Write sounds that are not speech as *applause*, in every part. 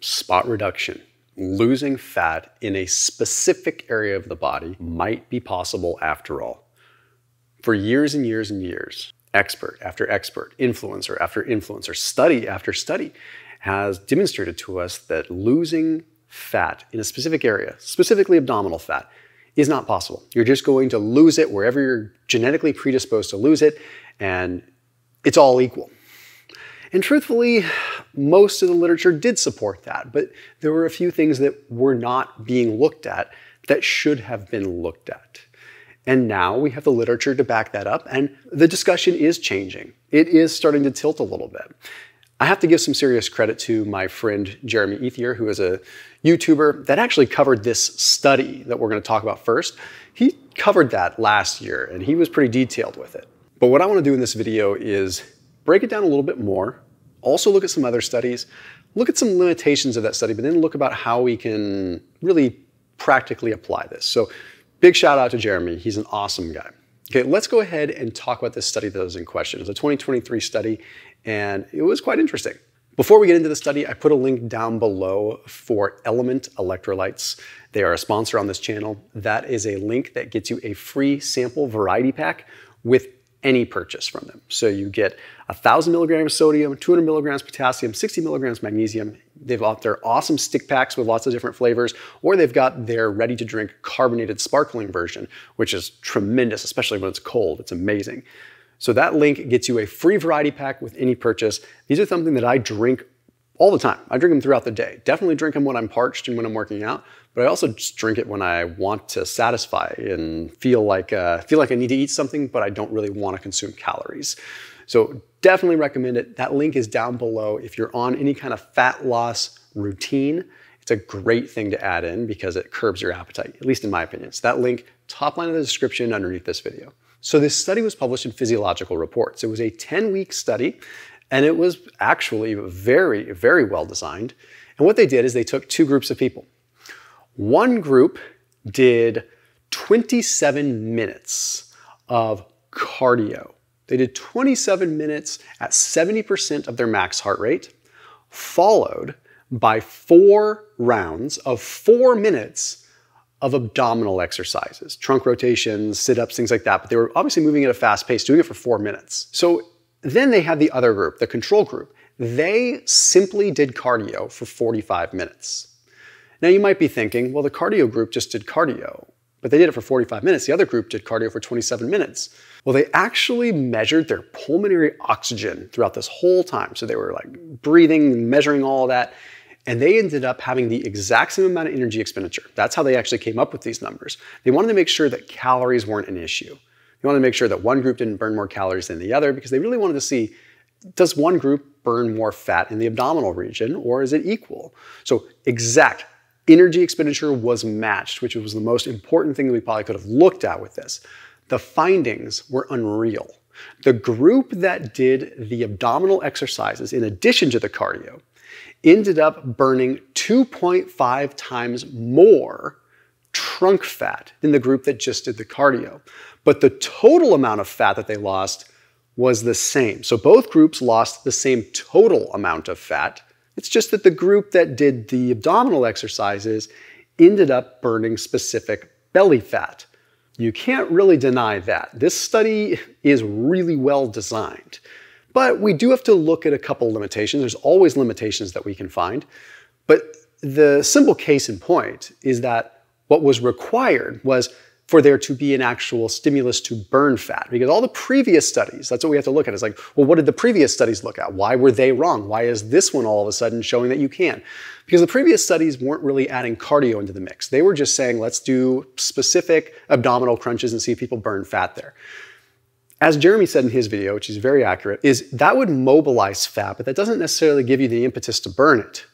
spot reduction, losing fat in a specific area of the body might be possible after all. For years and years and years, expert after expert, influencer after influencer, study after study has demonstrated to us that losing fat in a specific area, specifically abdominal fat, is not possible. You're just going to lose it wherever you're genetically predisposed to lose it, and it's all equal. And truthfully, most of the literature did support that, but there were a few things that were not being looked at that should have been looked at. And now we have the literature to back that up, and the discussion is changing. It is starting to tilt a little bit. I have to give some serious credit to my friend Jeremy Ethier, who is a YouTuber that actually covered this study that we're going to talk about first. He covered that last year, and he was pretty detailed with it. But what I want to do in this video is break it down a little bit more, also look at some other studies, look at some limitations of that study, but then look about how we can really practically apply this. So big shout out to Jeremy. He's an awesome guy. Okay, let's go ahead and talk about this study that was in question. It's a 2023 study, and it was quite interesting. Before we get into the study, I put a link down below for LMNT Electrolytes. They are a sponsor on this channel. That is a link that gets you a free sample variety pack with any purchase from them. So you get 1,000 milligrams sodium, 200 milligrams potassium, 60 milligrams magnesium. They've got their awesome stick packs with lots of different flavors, or they've got their ready to drink carbonated sparkling version, which is tremendous, especially when it's cold. It's amazing. So that link gets you a free variety pack with any purchase. These are something that I drink all the time. I drink them throughout the day. Definitely drink them when I'm parched and when I'm working out, but I also just drink it when I want to satisfy and feel like uh, feel like I need to eat something, but I don't really want to consume calories. So definitely recommend it. That link is down below. If you're on any kind of fat loss routine, it's a great thing to add in because it curbs your appetite, at least in my opinion. So that link, top line of the description underneath this video. So this study was published in Physiological Reports. It was a 10-week study and it was actually very, very well designed. And what they did is they took two groups of people. One group did 27 minutes of cardio. They did 27 minutes at 70% of their max heart rate, followed by four rounds of four minutes of abdominal exercises, trunk rotations, sit ups, things like that. But they were obviously moving at a fast pace, doing it for four minutes. So then they had the other group, the control group. They simply did cardio for 45 minutes. Now you might be thinking, well, the cardio group just did cardio, but they did it for 45 minutes. The other group did cardio for 27 minutes. Well, they actually measured their pulmonary oxygen throughout this whole time. So they were like breathing, measuring all of that, and they ended up having the exact same amount of energy expenditure. That's how they actually came up with these numbers. They wanted to make sure that calories weren't an issue. They wanted to make sure that one group didn't burn more calories than the other because they really wanted to see does one group burn more fat in the abdominal region or is it equal? So exact energy expenditure was matched, which was the most important thing that we probably could have looked at with this. The findings were unreal. The group that did the abdominal exercises in addition to the cardio ended up burning 2.5 times more trunk fat in the group that just did the cardio. But the total amount of fat that they lost was the same. So both groups lost the same total amount of fat. It's just that the group that did the abdominal exercises ended up burning specific belly fat. You can't really deny that. This study is really well designed. But we do have to look at a couple limitations. There's always limitations that we can find. But the simple case in point is that what was required was for there to be an actual stimulus to burn fat. Because all the previous studies, that's what we have to look at. Is like, well, what did the previous studies look at? Why were they wrong? Why is this one all of a sudden showing that you can? Because the previous studies weren't really adding cardio into the mix. They were just saying, let's do specific abdominal crunches and see if people burn fat there as Jeremy said in his video, which is very accurate, is that would mobilize fat, but that doesn't necessarily give you the impetus to burn it.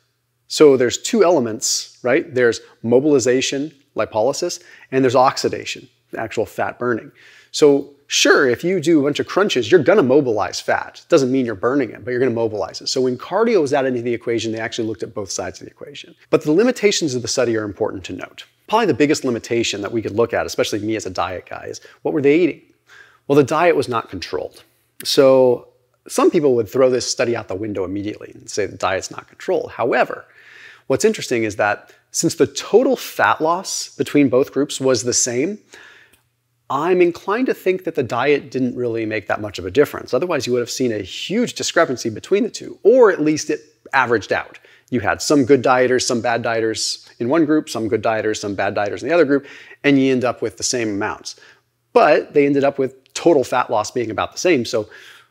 So there's two elements, right? There's mobilization, lipolysis, and there's oxidation, actual fat burning. So sure, if you do a bunch of crunches, you're gonna mobilize fat. Doesn't mean you're burning it, but you're gonna mobilize it. So when cardio was added into the equation, they actually looked at both sides of the equation. But the limitations of the study are important to note. Probably the biggest limitation that we could look at, especially me as a diet guy, is what were they eating? Well, the diet was not controlled. So some people would throw this study out the window immediately and say the diet's not controlled. However, What's interesting is that since the total fat loss between both groups was the same, I'm inclined to think that the diet didn't really make that much of a difference. Otherwise, you would have seen a huge discrepancy between the two, or at least it averaged out. You had some good dieters, some bad dieters in one group, some good dieters, some bad dieters in the other group, and you end up with the same amounts. But they ended up with total fat loss being about the same, so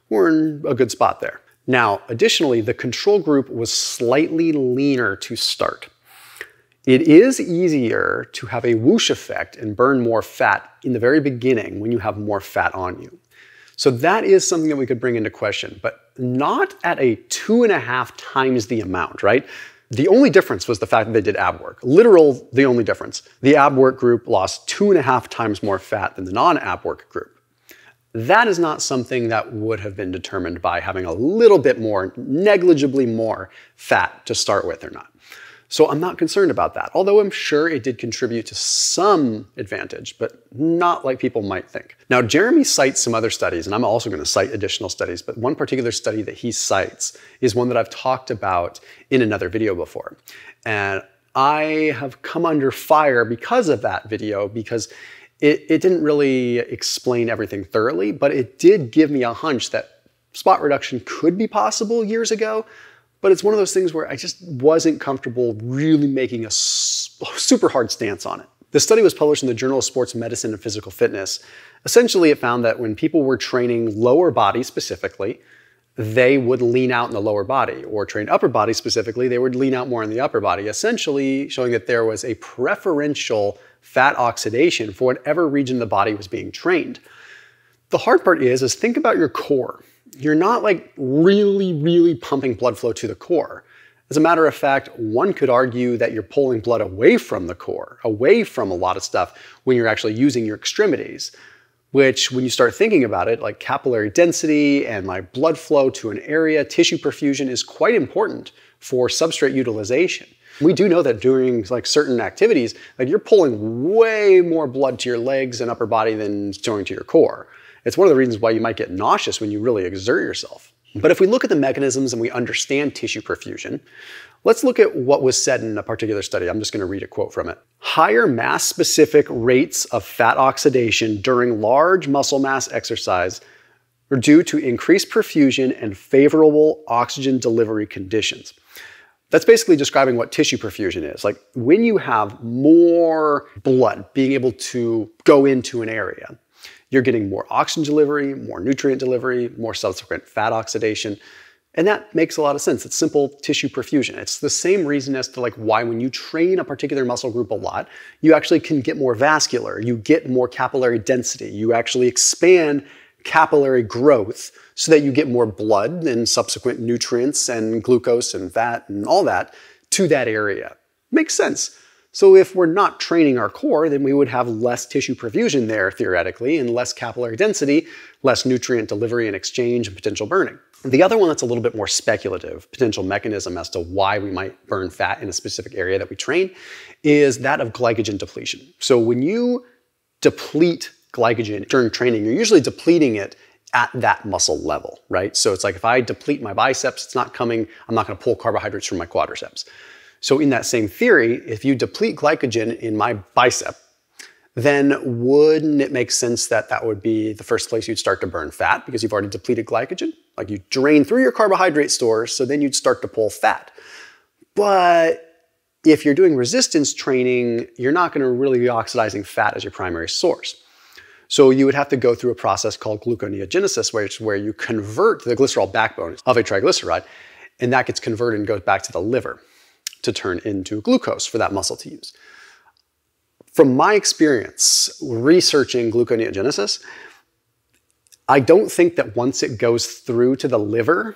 we're in a good spot there. Now, additionally, the control group was slightly leaner to start. It is easier to have a whoosh effect and burn more fat in the very beginning when you have more fat on you. So that is something that we could bring into question, but not at a two and a half times the amount, right? The only difference was the fact that they did ab work. Literal, the only difference. The ab work group lost two and a half times more fat than the non-ab work group. That is not something that would have been determined by having a little bit more, negligibly more fat to start with or not. So I'm not concerned about that, although I'm sure it did contribute to some advantage, but not like people might think. Now, Jeremy cites some other studies, and I'm also going to cite additional studies, but one particular study that he cites is one that I've talked about in another video before. And I have come under fire because of that video, because it, it didn't really explain everything thoroughly, but it did give me a hunch that spot reduction could be possible years ago, but it's one of those things where I just wasn't comfortable really making a super hard stance on it. The study was published in the Journal of Sports Medicine and Physical Fitness. Essentially, it found that when people were training lower body specifically, they would lean out in the lower body, or train upper body specifically, they would lean out more in the upper body, essentially showing that there was a preferential fat oxidation for whatever region of the body was being trained. The hard part is, is think about your core you're not like really, really pumping blood flow to the core. As a matter of fact, one could argue that you're pulling blood away from the core, away from a lot of stuff when you're actually using your extremities, which when you start thinking about it, like capillary density and like blood flow to an area, tissue perfusion is quite important for substrate utilization. We do know that during like certain activities, like you're pulling way more blood to your legs and upper body than going to your core. It's one of the reasons why you might get nauseous when you really exert yourself. But if we look at the mechanisms and we understand tissue perfusion, let's look at what was said in a particular study. I'm just going to read a quote from it. Higher mass specific rates of fat oxidation during large muscle mass exercise are due to increased perfusion and favorable oxygen delivery conditions. That's basically describing what tissue perfusion is. Like when you have more blood being able to go into an area, you're getting more oxygen delivery, more nutrient delivery, more subsequent fat oxidation. And that makes a lot of sense. It's simple tissue perfusion. It's the same reason as to like why when you train a particular muscle group a lot, you actually can get more vascular, you get more capillary density, you actually expand capillary growth so that you get more blood and subsequent nutrients and glucose and fat and all that to that area. Makes sense. So if we're not training our core, then we would have less tissue perfusion there theoretically and less capillary density, less nutrient delivery and exchange and potential burning. The other one that's a little bit more speculative, potential mechanism as to why we might burn fat in a specific area that we train, is that of glycogen depletion. So when you deplete glycogen during training, you're usually depleting it at that muscle level, right? So it's like if I deplete my biceps, it's not coming, I'm not gonna pull carbohydrates from my quadriceps. So in that same theory, if you deplete glycogen in my bicep, then wouldn't it make sense that that would be the first place you'd start to burn fat because you've already depleted glycogen? Like you drain through your carbohydrate stores, so then you'd start to pull fat. But if you're doing resistance training, you're not going to really be oxidizing fat as your primary source. So you would have to go through a process called gluconeogenesis, which where you convert the glycerol backbone of a triglyceride, and that gets converted and goes back to the liver to turn into glucose for that muscle to use. From my experience researching gluconeogenesis, I don't think that once it goes through to the liver,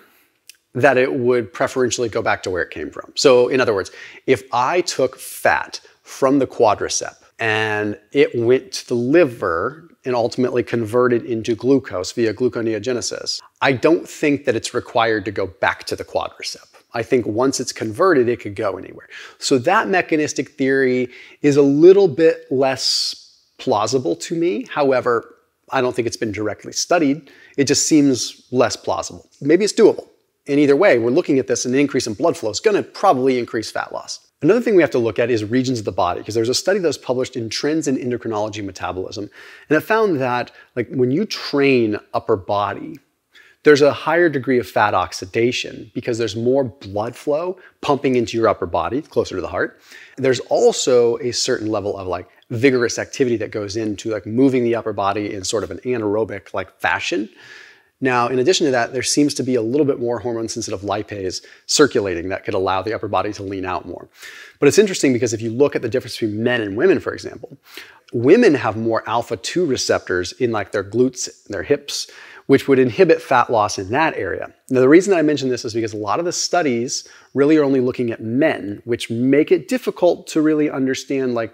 that it would preferentially go back to where it came from. So in other words, if I took fat from the quadricep and it went to the liver and ultimately converted into glucose via gluconeogenesis, I don't think that it's required to go back to the quadricep. I think once it's converted, it could go anywhere. So that mechanistic theory is a little bit less plausible to me. However, I don't think it's been directly studied. It just seems less plausible. Maybe it's doable. In either way, we're looking at this, an increase in blood flow is going to probably increase fat loss. Another thing we have to look at is regions of the body, because there's a study that was published in Trends in Endocrinology Metabolism, and it found that like when you train upper body, there's a higher degree of fat oxidation because there's more blood flow pumping into your upper body, closer to the heart. There's also a certain level of like vigorous activity that goes into like moving the upper body in sort of an anaerobic like fashion. Now, in addition to that, there seems to be a little bit more hormone sensitive lipase circulating that could allow the upper body to lean out more. But it's interesting because if you look at the difference between men and women, for example, women have more alpha 2 receptors in like their glutes, and their hips, which would inhibit fat loss in that area. Now, the reason I mention this is because a lot of the studies really are only looking at men, which make it difficult to really understand like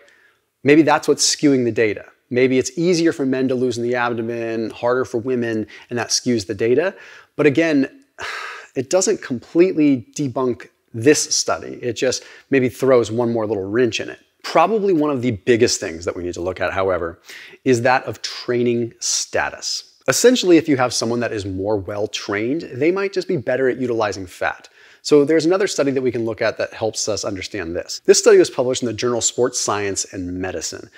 maybe that's what's skewing the data. Maybe it's easier for men to lose in the abdomen, harder for women, and that skews the data. But again, *sighs* it doesn't completely debunk this study. It just maybe throws one more little wrench in it. Probably one of the biggest things that we need to look at, however, is that of training status. Essentially, if you have someone that is more well trained, they might just be better at utilizing fat. So there's another study that we can look at that helps us understand this. This study was published in the journal Sports Science and Medicine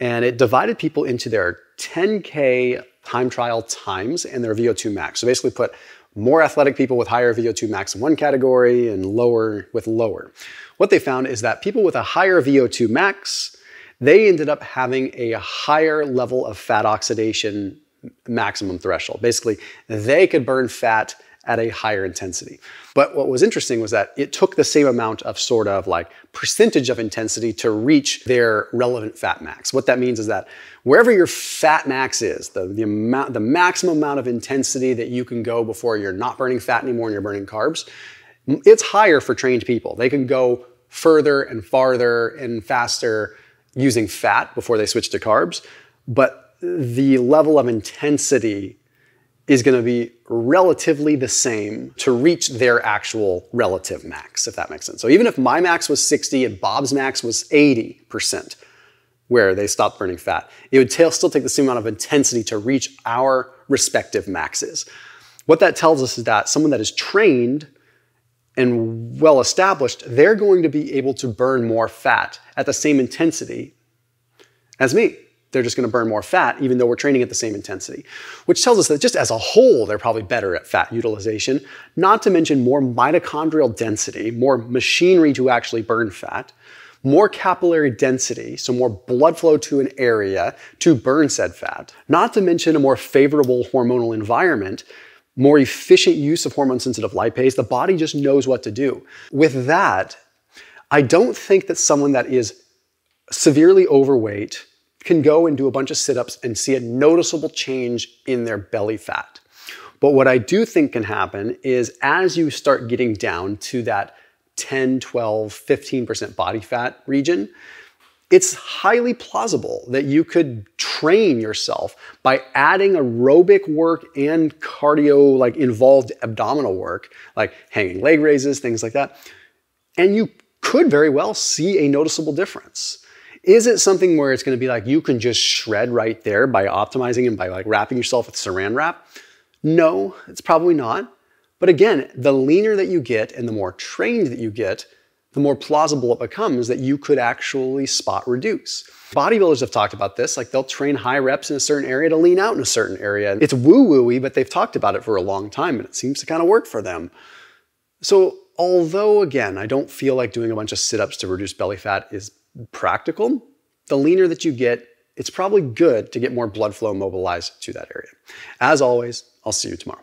and it divided people into their 10K time trial times and their VO2 max. So basically put more athletic people with higher VO2 max in one category and lower with lower. What they found is that people with a higher VO2 max, they ended up having a higher level of fat oxidation maximum threshold. Basically, they could burn fat at a higher intensity. But what was interesting was that it took the same amount of sort of like percentage of intensity to reach their relevant fat max. What that means is that wherever your fat max is, the, the amount, the maximum amount of intensity that you can go before you're not burning fat anymore and you're burning carbs, it's higher for trained people. They can go further and farther and faster using fat before they switch to carbs. But the level of intensity is going to be relatively the same to reach their actual relative max, if that makes sense. So even if my max was 60 and Bob's max was 80%, where they stopped burning fat, it would still take the same amount of intensity to reach our respective maxes. What that tells us is that someone that is trained and well established, they're going to be able to burn more fat at the same intensity as me they're just going to burn more fat, even though we're training at the same intensity. Which tells us that just as a whole, they're probably better at fat utilization, not to mention more mitochondrial density, more machinery to actually burn fat, more capillary density, so more blood flow to an area to burn said fat, not to mention a more favorable hormonal environment more efficient use of hormone sensitive lipase, the body just knows what to do. With that, I don't think that someone that is severely overweight can go and do a bunch of sit ups and see a noticeable change in their belly fat. But what I do think can happen is as you start getting down to that 10, 12, 15% body fat region, it's highly plausible that you could train yourself by adding aerobic work and cardio, like involved abdominal work, like hanging leg raises, things like that. And you could very well see a noticeable difference. Is it something where it's going to be like you can just shred right there by optimizing and by like wrapping yourself with saran wrap? No, it's probably not. But again, the leaner that you get and the more trained that you get, the more plausible it becomes that you could actually spot reduce. Bodybuilders have talked about this, like they'll train high reps in a certain area to lean out in a certain area. It's woo-wooey, but they've talked about it for a long time and it seems to kind of work for them. So although again, I don't feel like doing a bunch of sit-ups to reduce belly fat is practical, the leaner that you get, it's probably good to get more blood flow mobilized to that area. As always, I'll see you tomorrow.